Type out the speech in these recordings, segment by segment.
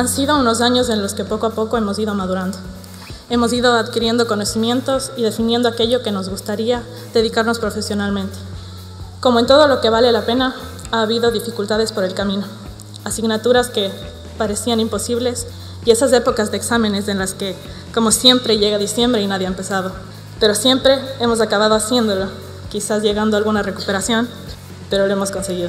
Han sido unos años en los que poco a poco hemos ido madurando. Hemos ido adquiriendo conocimientos y definiendo aquello que nos gustaría dedicarnos profesionalmente. Como en todo lo que vale la pena, ha habido dificultades por el camino, asignaturas que parecían imposibles y esas épocas de exámenes en las que, como siempre, llega diciembre y nadie ha empezado. Pero siempre hemos acabado haciéndolo, quizás llegando a alguna recuperación, pero lo hemos conseguido.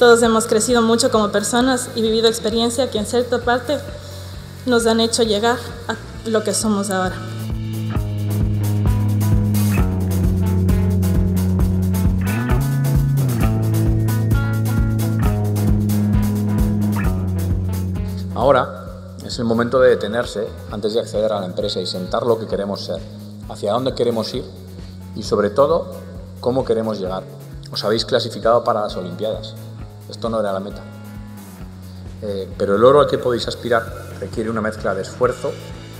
Todos hemos crecido mucho como personas y vivido experiencias que en cierta parte nos han hecho llegar a lo que somos ahora. Ahora es el momento de detenerse antes de acceder a la empresa y sentar lo que queremos ser, hacia dónde queremos ir y sobre todo cómo queremos llegar. Os habéis clasificado para las Olimpiadas. Esto no era la meta. Eh, pero el oro al que podéis aspirar requiere una mezcla de esfuerzo,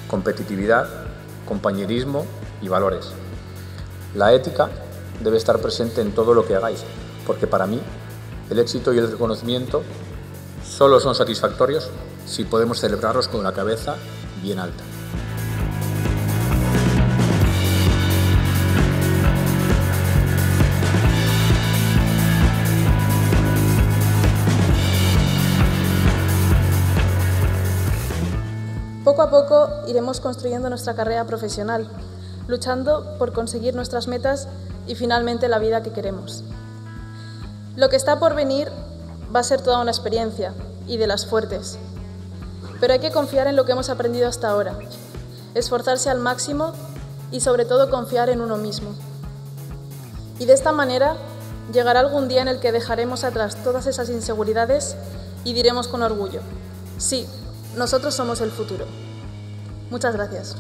competitividad, compañerismo y valores. La ética debe estar presente en todo lo que hagáis, porque para mí el éxito y el reconocimiento solo son satisfactorios si podemos celebrarlos con la cabeza bien alta. Poco a poco iremos construyendo nuestra carrera profesional, luchando por conseguir nuestras metas y finalmente la vida que queremos. Lo que está por venir va a ser toda una experiencia y de las fuertes, pero hay que confiar en lo que hemos aprendido hasta ahora, esforzarse al máximo y sobre todo confiar en uno mismo. Y de esta manera llegará algún día en el que dejaremos atrás todas esas inseguridades y diremos con orgullo, sí, nosotros somos el futuro. Muchas gracias.